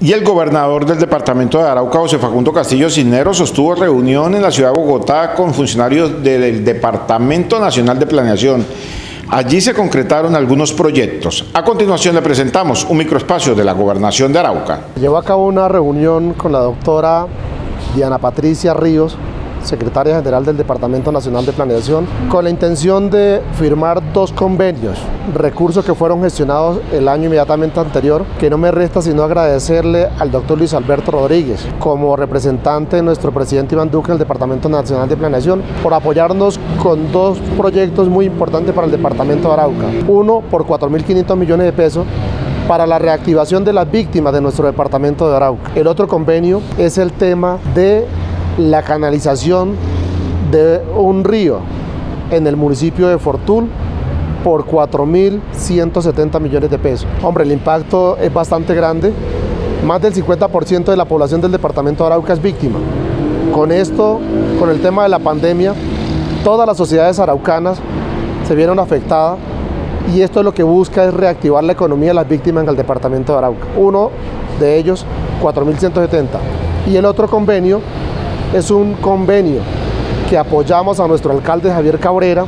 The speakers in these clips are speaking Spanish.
Y el gobernador del departamento de Arauca, José Facundo Castillo Cisneros, sostuvo reunión en la ciudad de Bogotá con funcionarios del Departamento Nacional de Planeación. Allí se concretaron algunos proyectos. A continuación le presentamos un microespacio de la gobernación de Arauca. Llevó a cabo una reunión con la doctora Diana Patricia Ríos, secretaria general del Departamento Nacional de Planeación, con la intención de firmar dos convenios, recursos que fueron gestionados el año inmediatamente anterior, que no me resta sino agradecerle al doctor Luis Alberto Rodríguez, como representante de nuestro presidente Iván Duque en el Departamento Nacional de Planeación, por apoyarnos con dos proyectos muy importantes para el Departamento de Arauca. Uno por 4.500 millones de pesos para la reactivación de las víctimas de nuestro departamento de Arauca. El otro convenio es el tema de la canalización de un río en el municipio de Fortul por 4.170 millones de pesos. Hombre, el impacto es bastante grande. Más del 50% de la población del departamento de Arauca es víctima. Con esto, con el tema de la pandemia, todas las sociedades araucanas se vieron afectadas y esto lo que busca es reactivar la economía de las víctimas en el departamento de Arauca. Uno de ellos, 4.170. Y el otro convenio es un convenio que apoyamos a nuestro alcalde Javier Cabrera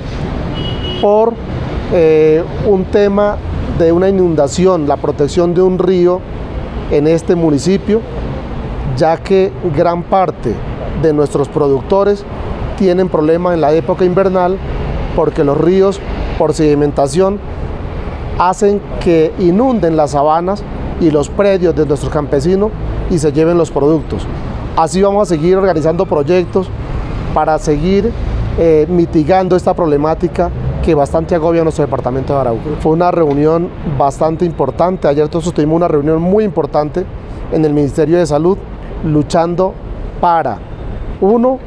por eh, un tema de una inundación, la protección de un río en este municipio, ya que gran parte de nuestros productores tienen problemas en la época invernal porque los ríos por sedimentación hacen que inunden las sabanas y los predios de nuestros campesinos y se lleven los productos. Así vamos a seguir organizando proyectos para seguir eh, mitigando esta problemática que bastante agobia nuestro departamento de Arauca. Fue una reunión bastante importante, ayer todos tuvimos una reunión muy importante en el Ministerio de Salud luchando para, uno,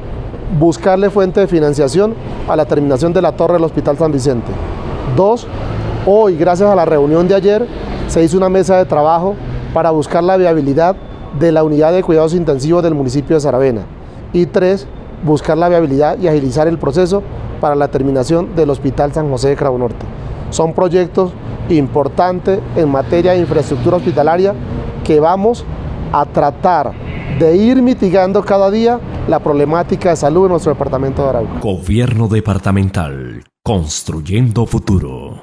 buscarle fuente de financiación a la terminación de la torre del Hospital San Vicente. Dos, hoy, gracias a la reunión de ayer, se hizo una mesa de trabajo para buscar la viabilidad de la unidad de cuidados intensivos del municipio de Saravena. Y tres, buscar la viabilidad y agilizar el proceso para la terminación del Hospital San José de Cravo Norte. Son proyectos importantes en materia de infraestructura hospitalaria que vamos a tratar de ir mitigando cada día la problemática de salud en nuestro departamento de Arauca. Gobierno departamental, construyendo futuro.